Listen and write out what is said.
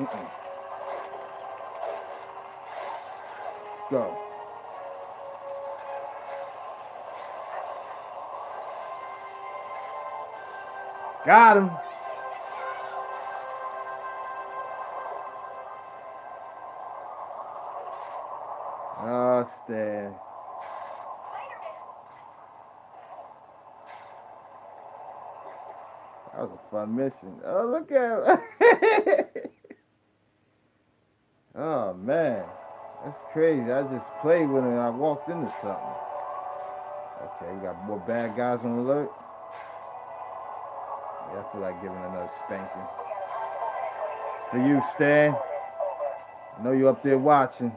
Mm-mm. Go. Got him. Oh, Stan. That was a fun mission. Oh, look at him. oh, man. That's crazy. I just played with it and I walked into something. Okay, we got more bad guys on alert. Yeah, I feel like giving another spanking. For you, Stan. I know you're up there watching.